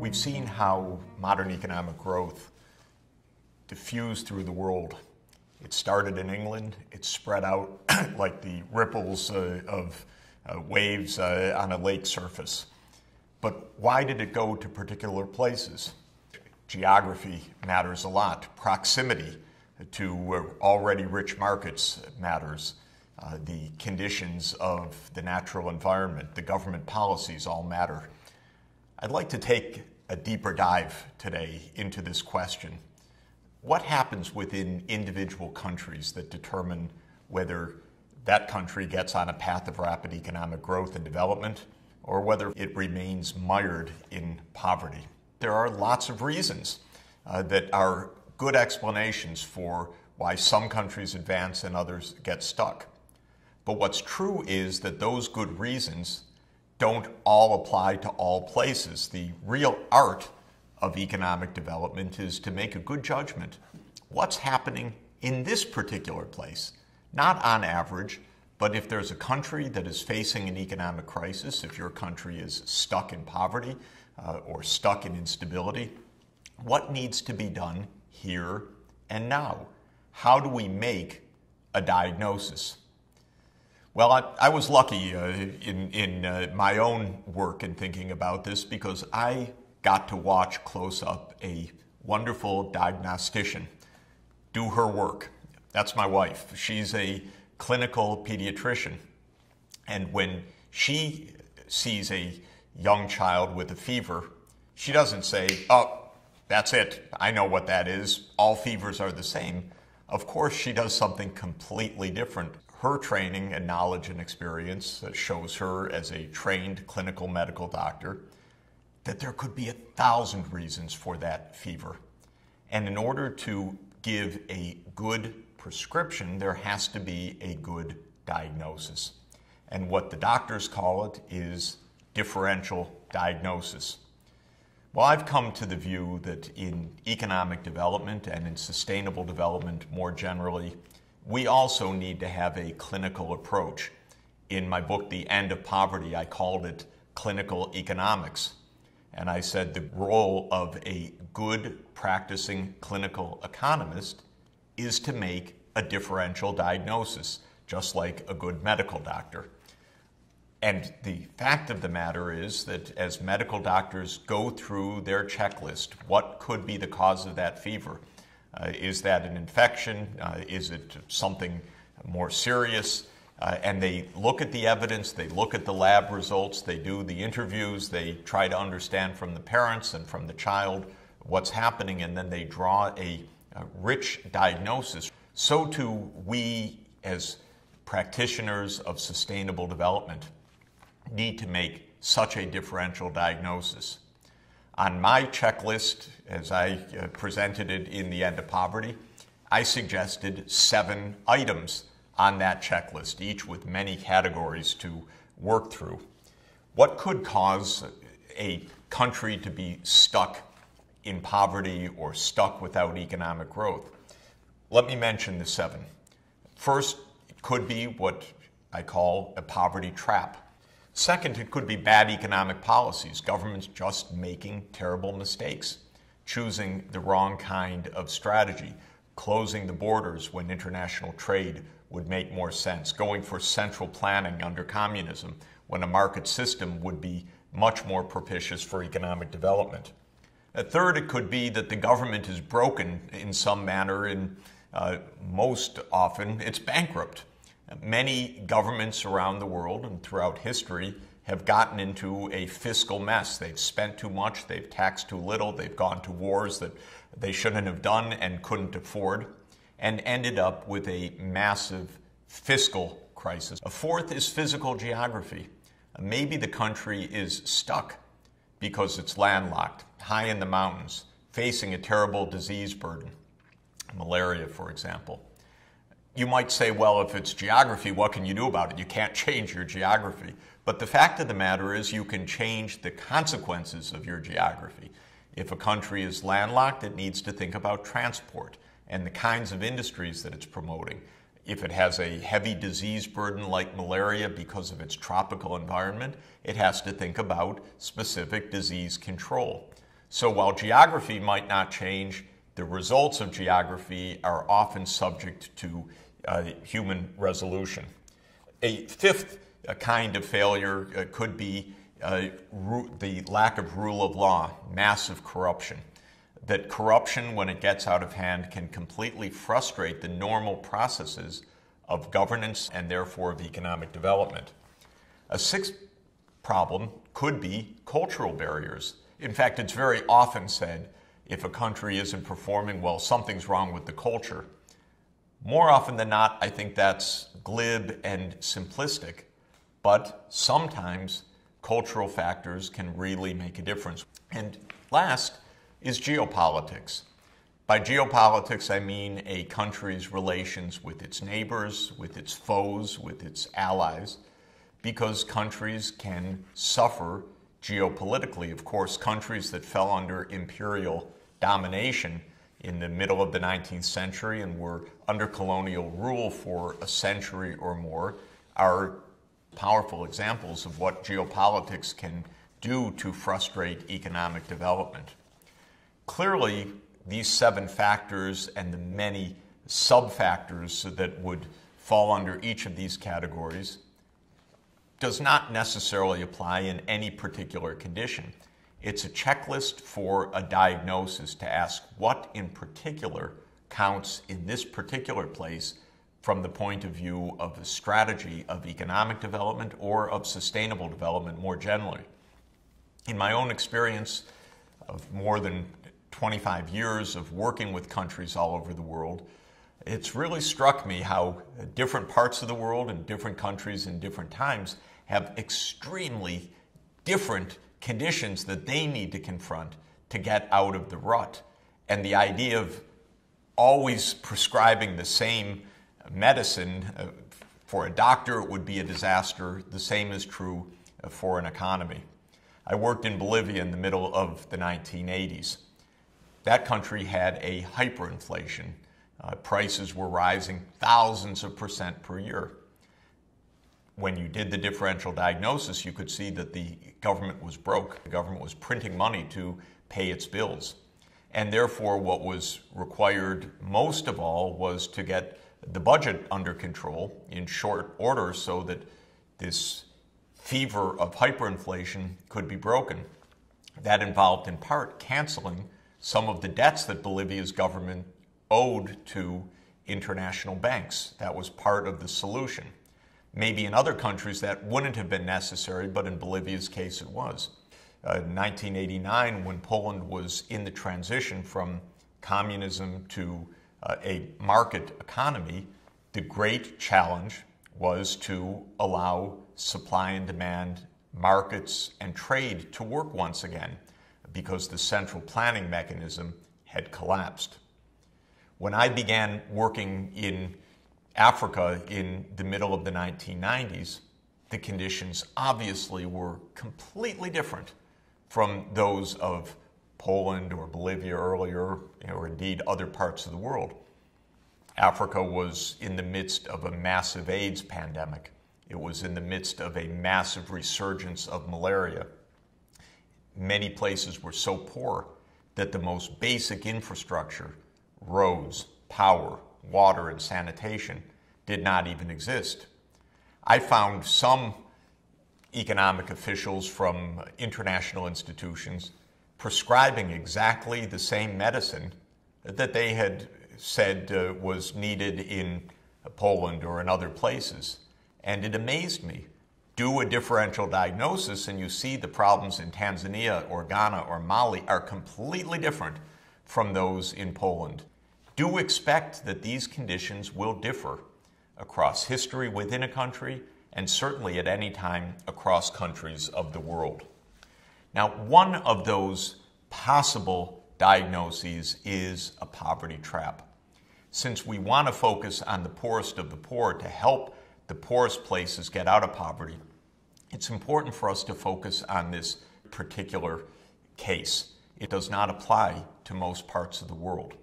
We've seen how modern economic growth diffused through the world. It started in England, it spread out like the ripples uh, of uh, waves uh, on a lake surface. But why did it go to particular places? Geography matters a lot, proximity to already rich markets matters. Uh, the conditions of the natural environment, the government policies all matter. I'd like to take a deeper dive today into this question. What happens within individual countries that determine whether that country gets on a path of rapid economic growth and development or whether it remains mired in poverty? There are lots of reasons uh, that are good explanations for why some countries advance and others get stuck. But what's true is that those good reasons don't all apply to all places. The real art of economic development is to make a good judgment. What's happening in this particular place? Not on average, but if there's a country that is facing an economic crisis, if your country is stuck in poverty uh, or stuck in instability, what needs to be done here and now? How do we make a diagnosis? Well, I, I was lucky uh, in, in uh, my own work in thinking about this because I got to watch close up a wonderful diagnostician do her work. That's my wife. She's a clinical pediatrician. And when she sees a young child with a fever, she doesn't say, Oh, that's it. I know what that is. All fevers are the same. Of course, she does something completely different her training and knowledge and experience shows her as a trained clinical medical doctor that there could be a thousand reasons for that fever. And in order to give a good prescription, there has to be a good diagnosis. And what the doctors call it is differential diagnosis. Well, I've come to the view that in economic development and in sustainable development more generally, we also need to have a clinical approach. In my book, The End of Poverty, I called it clinical economics. And I said the role of a good practicing clinical economist is to make a differential diagnosis, just like a good medical doctor. And the fact of the matter is that as medical doctors go through their checklist, what could be the cause of that fever? Uh, is that an infection? Uh, is it something more serious? Uh, and they look at the evidence, they look at the lab results, they do the interviews, they try to understand from the parents and from the child what's happening, and then they draw a, a rich diagnosis. So, too, we as practitioners of sustainable development need to make such a differential diagnosis. On my checklist, as I uh, presented it in The End of Poverty, I suggested seven items on that checklist, each with many categories to work through. What could cause a country to be stuck in poverty or stuck without economic growth? Let me mention the seven. First, it could be what I call a poverty trap. Second, it could be bad economic policies, governments just making terrible mistakes, choosing the wrong kind of strategy, closing the borders when international trade would make more sense, going for central planning under communism when a market system would be much more propitious for economic development. A third, it could be that the government is broken in some manner, and uh, most often it's bankrupt. Many governments around the world and throughout history have gotten into a fiscal mess. They've spent too much, they've taxed too little, they've gone to wars that they shouldn't have done and couldn't afford, and ended up with a massive fiscal crisis. A fourth is physical geography. Maybe the country is stuck because it's landlocked, high in the mountains, facing a terrible disease burden, malaria, for example you might say, well, if it's geography, what can you do about it? You can't change your geography. But the fact of the matter is, you can change the consequences of your geography. If a country is landlocked, it needs to think about transport and the kinds of industries that it's promoting. if it has a heavy disease burden like malaria because of its tropical environment, it has to think about specific disease control. So while geography might not change, the results of geography are often subject to human resolution. A fifth uh, kind of failure uh, could be uh, ru- the lack of rule of law, massive corruption that corruption, when it gets out of hand, can completely frustrate the normal processes of governance and therefore of economic development. A sixth problem could be cultural barriers. In fact, it's very often said if a country isn't performing well, something's wrong with the culture. More often than not, I think that's glib and simplistic, but sometimes cultural factors can really make a difference. And last, is geopolitics. By geopolitics, I mean a country's relations with its neighbors, with its foes, with its allies, because countries can suffer geopolitically. Of course, countries that fell under imperial domination in the middle of the 19th century and were under colonial rule for a century or more are powerful examples of what geopolitics can do to frustrate economic development. Clearly, these seven factors and the many sub-factors that would fall under each of these categories does not necessarily apply in any particular condition. It's a checklist for a diagnosis to ask what in particular counts in this particular place from the point of view of the strategy of economic development or of sustainable development more generally. In my own experience of more than 25 years of working with countries all over the world, it's really struck me how different parts of the world and different countries in different times have extremely different conditions that they need to confront to get out of the rut. And the idea of always prescribing the same medicine uh, for a doctor would be a disaster. The same is true uh, for an economy. I worked in Bolivia in the middle of the 1980s. That country had a hyperinflation. Uh, prices were rising thousands of percent per year. When you did the differential diagnosis, you could see that the government was broke. The government was printing money to pay its bills. And therefore, what was required most of all was to get the budget under control in short order so that this fever of hyperinflation could be broken. That involved, in part, canceling some of the debts that Bolivia's government owed to international banks. That was part of the solution. Maybe in other countries that wouldn't have been necessary, but in Bolivia's case it was. Uh, in 1989, when Poland was in the transition from communism to uh, a market economy, the great challenge was to allow supply and demand markets and trade to work once again because the central planning mechanism had collapsed. When I began working in Africa in the middle of the 1990s, the conditions obviously were completely different from those of Poland or Bolivia earlier, or indeed other parts of the world. Africa was in the midst of a massive AIDS pandemic. It was in the midst of a massive resurgence of malaria many places were so poor that the most basic infrastructure, roads, power, water, and sanitation, did not even exist. I found some economic officials from international institutions prescribing exactly the same medicine that they had said uh, was needed in Poland or in other places. And it amazed me do a differential diagnosis and you see the problems in Tanzania or Ghana or Mali are completely different from those in Poland. Do expect that these conditions will differ across history within a country and certainly at any time across countries of the world. Now, one of those possible diagnoses is a poverty trap. Since we want to focus on the poorest of the poor to help the poorest places get out of poverty, it's important for us to focus on this particular case. It does not apply to most parts of the world.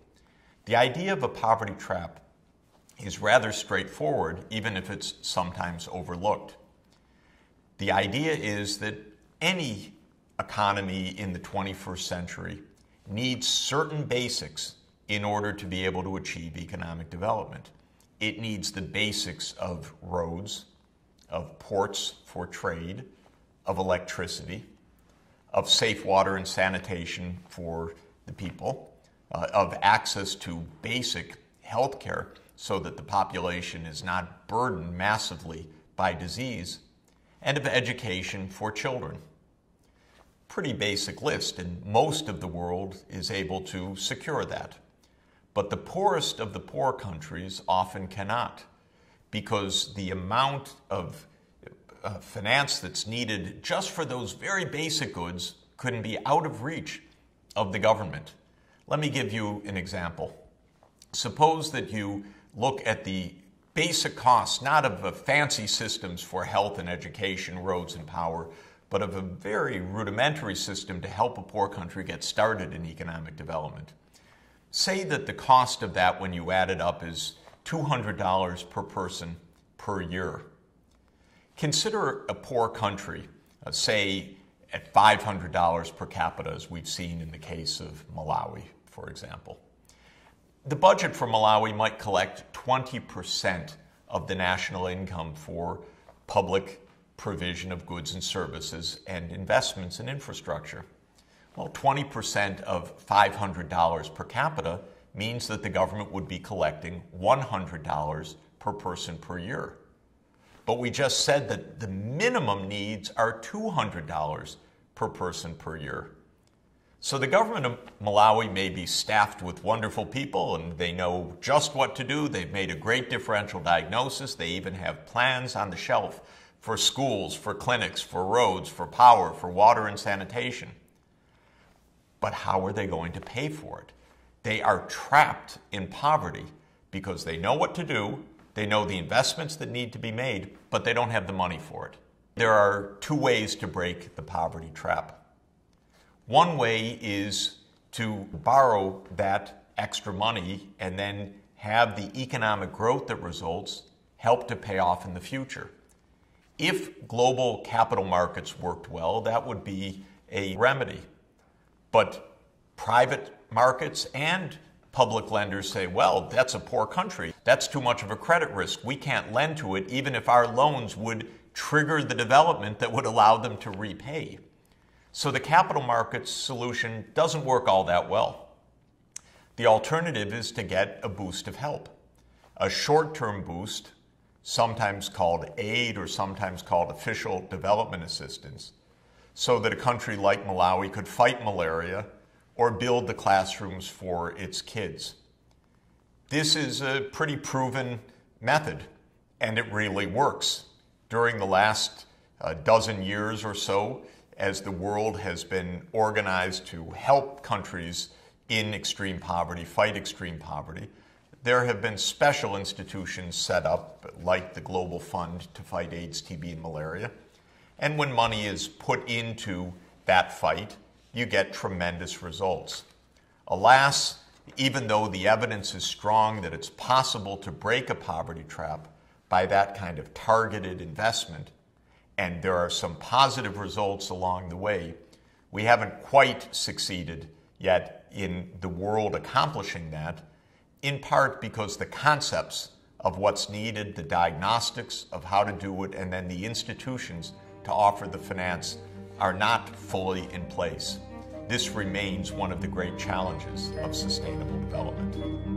The idea of a poverty trap is rather straightforward, even if it's sometimes overlooked. The idea is that any economy in the 21st century needs certain basics in order to be able to achieve economic development. It needs the basics of roads, of ports for trade, of electricity, of safe water and sanitation for the people, uh, of access to basic health care so that the population is not burdened massively by disease, and of education for children. Pretty basic list, and most of the world is able to secure that. But the poorest of the poor countries often cannot because the amount of uh, finance that's needed just for those very basic goods couldn't be out of reach of the government. Let me give you an example. Suppose that you look at the basic costs, not of fancy systems for health and education, roads and power, but of a very rudimentary system to help a poor country get started in economic development. Say that the cost of that, when you add it up, is $200 per person per year. Consider a poor country, uh, say at $500 per capita, as we've seen in the case of Malawi, for example. The budget for Malawi might collect 20% of the national income for public provision of goods and services and investments in infrastructure. Well, 20% of $500 per capita means that the government would be collecting $100 per person per year. But we just said that the minimum needs are $200 per person per year. So the government of Malawi may be staffed with wonderful people and they know just what to do. They've made a great differential diagnosis. They even have plans on the shelf for schools, for clinics, for roads, for power, for water and sanitation. But how are they going to pay for it? They are trapped in poverty because they know what to do, they know the investments that need to be made, but they don't have the money for it. There are two ways to break the poverty trap. One way is to borrow that extra money and then have the economic growth that results help to pay off in the future. If global capital markets worked well, that would be a remedy. But private markets and public lenders say, well, that's a poor country. That's too much of a credit risk. We can't lend to it, even if our loans would trigger the development that would allow them to repay. So the capital markets solution doesn't work all that well. The alternative is to get a boost of help. A short term boost, sometimes called aid or sometimes called official development assistance, so that a country like Malawi could fight malaria or build the classrooms for its kids. This is a pretty proven method, and it really works. During the last uh, dozen years or so, as the world has been organized to help countries in extreme poverty fight extreme poverty, there have been special institutions set up, like the Global Fund to fight AIDS, TB, and malaria. And when money is put into that fight, you get tremendous results. Alas, even though the evidence is strong that it's possible to break a poverty trap by that kind of targeted investment, and there are some positive results along the way, we haven't quite succeeded yet in the world accomplishing that, in part because the concepts of what's needed, the diagnostics of how to do it, and then the institutions to offer the finance are not fully in place. This remains one of the great challenges of sustainable development.